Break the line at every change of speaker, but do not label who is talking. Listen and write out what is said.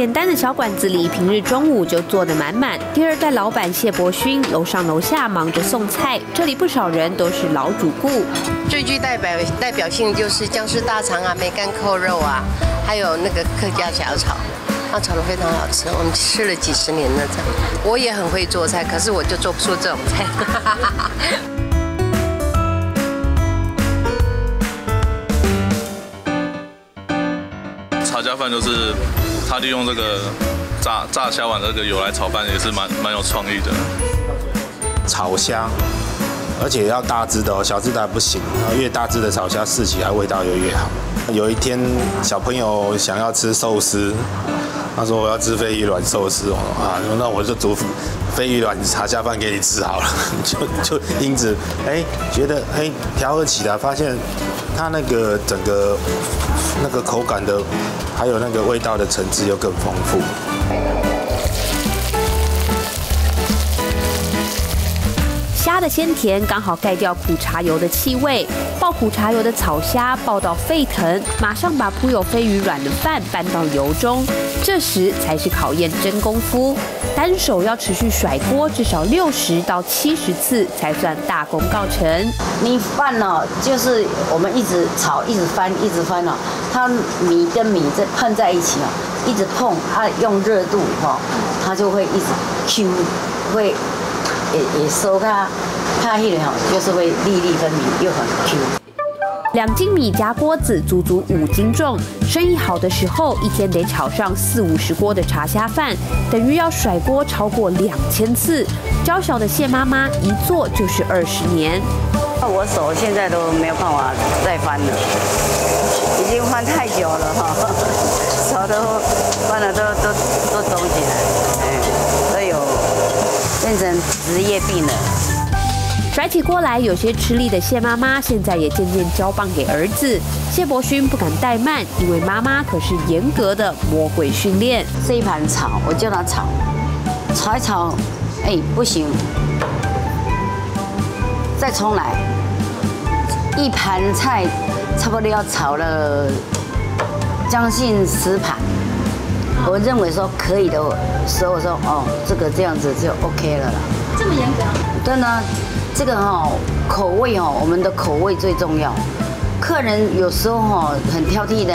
简单的小馆子里，平日中午就坐得满满。第二代老板谢伯勋楼上楼下忙着送菜，这里不少人都是老主顾。
最具代表代表性就是姜丝大肠啊、梅干扣肉啊，还有那个客家小炒，那炒的非常好吃，我们吃了几十年了。这样，我也很会做菜，可是我就做不出这种菜。
炒家饭就是他利用这个炸炸虾丸这个油来炒饭，也是蛮蛮有创意的。
炒虾，而且要大只的哦，小只的还不行。越大只的炒虾试起来味道就越好。有一天小朋友想要吃寿司，他说我要吃飞鱼卵寿司哦啊，那我就煮飞鱼卵茶下饭给你吃好了。就就因此哎觉得哎调和起来，发现它那个整个那个口感的。还有那个味道的层次又更丰富。
虾的鲜甜刚好盖掉苦茶油的气味，爆苦茶油的炒虾爆到沸腾，马上把铺有飞鱼卵的饭拌到油中，这时才是考验真功夫。单手要持续甩锅至少六十到七十次才算大功告成。
你饭呢，就是我们一直炒，一直翻，一直翻哦。它米跟米在碰在一起哦，一直碰，它用热度哈，它就会一直 Q，会也也收它，它一哈就是会粒粒分明又很 Q。
两斤米加锅子，足足五斤重。生意好的时候，一天得炒上四五十锅的茶虾饭，等于要甩锅超过两千次。娇小的谢妈妈一做就是二十年。
我手现在都没有办法再翻了，已经翻太久了哈，手都翻了都都都肿起来，哎，都有变成职业病了。
甩起锅来有些吃力的谢妈妈，现在也渐渐交棒给儿子谢伯勋，不敢怠慢，因为妈妈可是严格的魔鬼训练。
这一盘炒，我叫他炒，炒一炒，哎，不行，再重来。一盘菜差不多要炒了将近十盘，我认为说可以的时候，我说哦，这个这样子就 OK 了啦。
这么严格？
对呢。这个哈口味哦，我们的口味最重要。客人有时候哈很挑剔的，